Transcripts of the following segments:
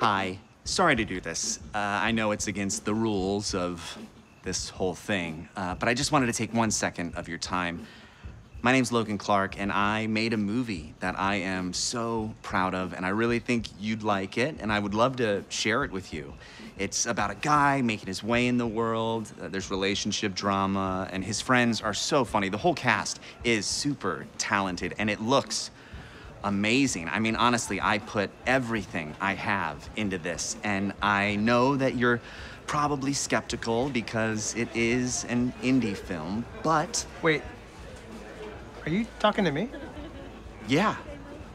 Hi. Sorry to do this. Uh, I know it's against the rules of this whole thing, uh, but I just wanted to take one second of your time. My name's Logan Clark, and I made a movie that I am so proud of, and I really think you'd like it, and I would love to share it with you. It's about a guy making his way in the world. Uh, there's relationship drama, and his friends are so funny. The whole cast is super talented, and it looks amazing. I mean, honestly, I put everything I have into this, and I know that you're probably skeptical because it is an indie film, but Wait, are you talking to me? yeah.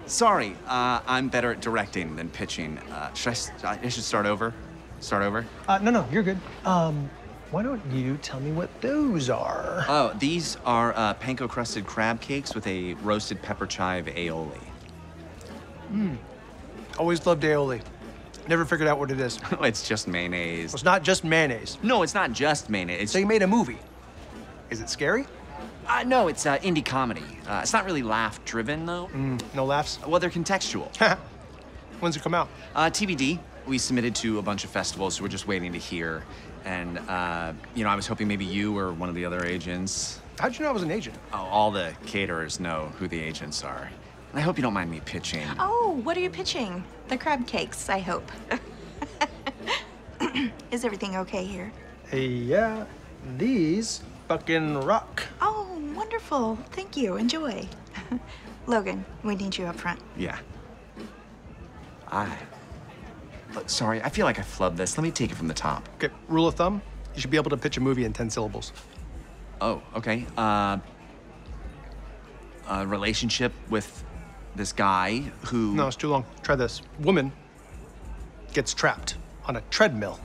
Sorry, uh, I'm better at directing than pitching. Uh, should I should start over? Start over? Uh, no, no, you're good. Um, why don't you tell me what those are? Oh, these are uh, panko crusted crab cakes with a roasted pepper chive aioli. Always loved aioli. Never figured out what it is. Well, it's just mayonnaise. it's not just mayonnaise. No, it's not just mayonnaise. It's So you made a movie. Is it scary? Uh, no, it's uh, indie comedy. Uh, it's not really laugh driven, though. Mm, no laughs? Well, they're contextual. When's it come out? Uh, TBD, we submitted to a bunch of festivals, so we're just waiting to hear. And, uh, you know, I was hoping maybe you or one of the other agents. How'd you know I was an agent? Oh, all the caterers know who the agents are. And I hope you don't mind me pitching. Oh, what are you pitching? The crab cakes, I hope. Is everything okay here? Hey, yeah, these fucking rock. Oh, wonderful. Thank you. Enjoy. Logan, we need you up front. Yeah. I. Look, sorry, I feel like I flubbed this. Let me take it from the top. Okay, rule of thumb, you should be able to pitch a movie in 10 syllables. Oh, okay. Uh, a relationship with this guy who. No, it's too long. Try this. Woman gets trapped on a treadmill.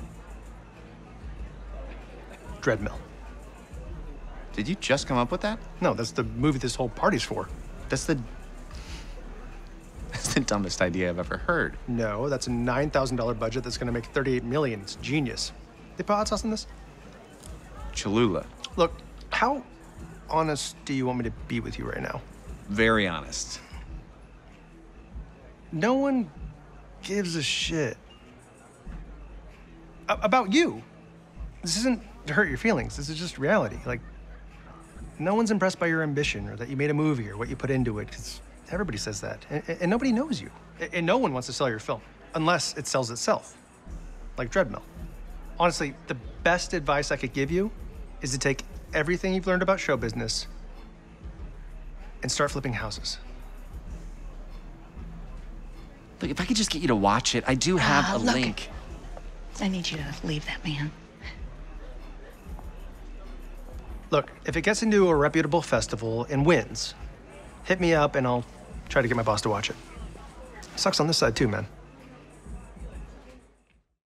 Dreadmill. Did you just come up with that? No, that's the movie this whole party's for. That's the. That's the dumbest idea I've ever heard. No, that's a $9,000 budget that's gonna make 38 million. It's genius. They put hot sauce in this? Cholula. Look, how honest do you want me to be with you right now? Very honest. No one gives a shit about you. This isn't to hurt your feelings. This is just reality. Like, no one's impressed by your ambition or that you made a movie or what you put into it, because everybody says that. And, and nobody knows you. And no one wants to sell your film unless it sells itself, like Dreadmill. Honestly, the best advice I could give you is to take everything you've learned about show business and start flipping houses. Look, if I could just get you to watch it, I do have Ah, a look. link. I need you to leave that man. Look, if it gets into a reputable festival and wins, hit me up and I'll try to get my boss to watch it. Sucks on this side too, man.